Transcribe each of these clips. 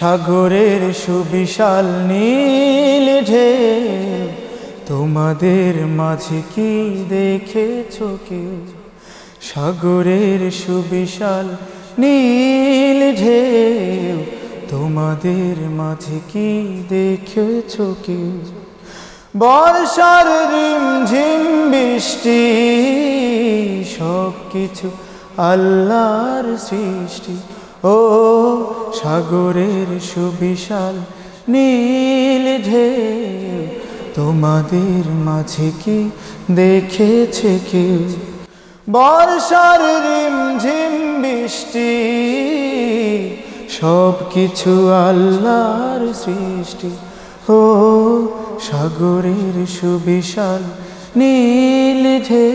সাগরের সুবিশাল নীল ঢে তোমাদের মাঝে কি দেখেছ কেউ? সাগরের সুবিশাল নীল ঢেউ, তোমাদের মাঝে কি দেখেছ কেউ? বর্ষার রিম ঝিম বৃষ্টি সব কিছু আল্লাহর সৃষ্টি। ও সাগরের সুবিশাল নীল ঢেউ, তোমাদের মাঝে কি দেখেছে কেউ? বর্ষার রিম ঝিম বৃষ্টি সব কিছু আল্লাহর সৃষ্টি। ও সাগরের সুবিশাল নীল ঢে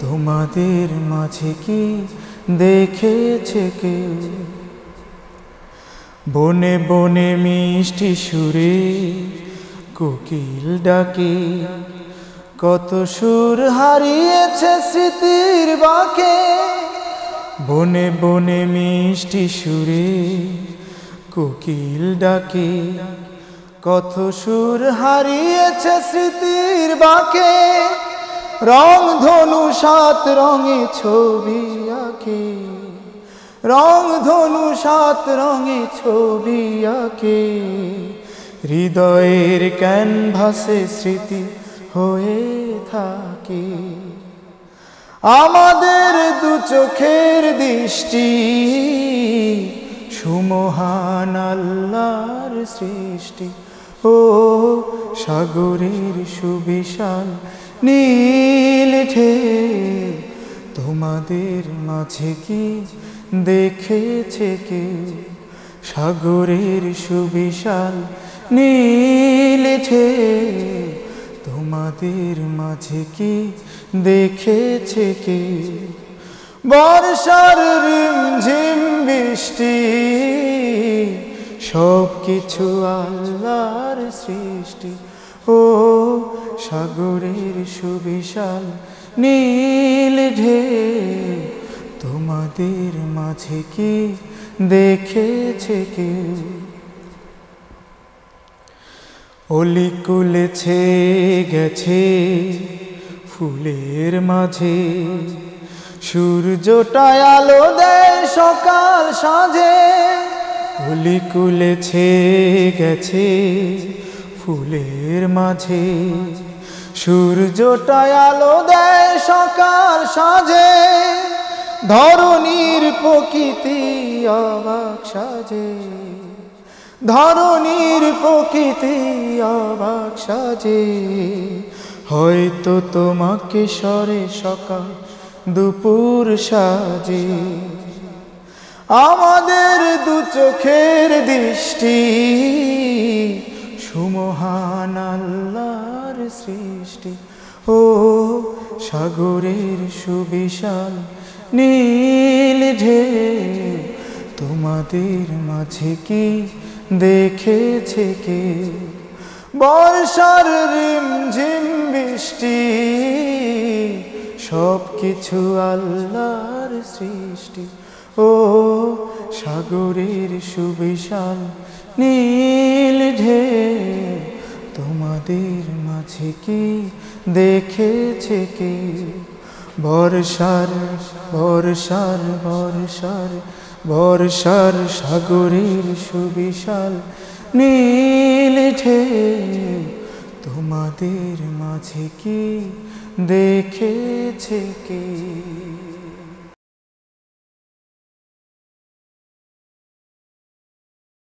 তোমাদের মাঝে কি দেখেছে কেউ। বনে বনে মিষ্টি সুরে কোকিল ডাকে। কত সুর হারিয়েছে স্মৃতির বাকে। বনে বনে মিষ্টি সুরে কোকিল ডাকে। কত সুর হারিয়েছে স্মৃতির বাকে। রং ধনু সাত রঙে ছবি আঁকে। রং ধনু সাত রঙে ছবি আঁকে। হৃদয়ের ক্যানভাসে স্মৃতি হয়ে থাকে। আমাদের দু চোখের দৃষ্টি সুমহান আল্লাহর সৃষ্টি। ও সাগরের সুবিশাল নীল ঢেউ তোমাদের মাঝে কি দেখেছে কেউ সাগরের সুবিশাল নীল ঢেউ তোমাদের মাঝে কি দেখেছে কেউ বর্ষার রিম ঝিম বৃষ্টি সব কিছু আল্লাহর সৃষ্টি। ও সাগরের সুবিশাল নীল ঢে তোমাদের মাঝে কি দেখেছে কেউ? অলি কুলেছে, গেছে ফুলের মাঝে। সূর্যটায় আলো দেয় সকাল সাঁঝে। অলি কুলেছে, গেছে ফুলের মাঝে সূর্যটায় আলো দেয় সকাল সাঁঝে ধরনীর প্রকৃতি অবাক সাজে ধরনীর প্রকৃতি অবাক সাজে। হয়তো তোমাকে সরে সকাল দুপুর সাজে, আমাদের দু চোখের দৃষ্টি সুমহান আল্লাহর সৃষ্টি। ও সাগরের সুবিশাল নীল ঢে তোমাদের মাঝে কি দেখেছে কে? বর্ষার রিম ঝিম বৃষ্টি সব কিছু আল্লাহর সৃষ্টি। ও সাগরের সুবিশাল নীল ঢে তোমাদের মাঝে কি দেখেছে কে? বর্ষার বর্ষার বর্ষার বর্ষার সাগরের সুবিশাল নীল ঢেউ, তোমাদের মাঝে কি দেখেছে কে?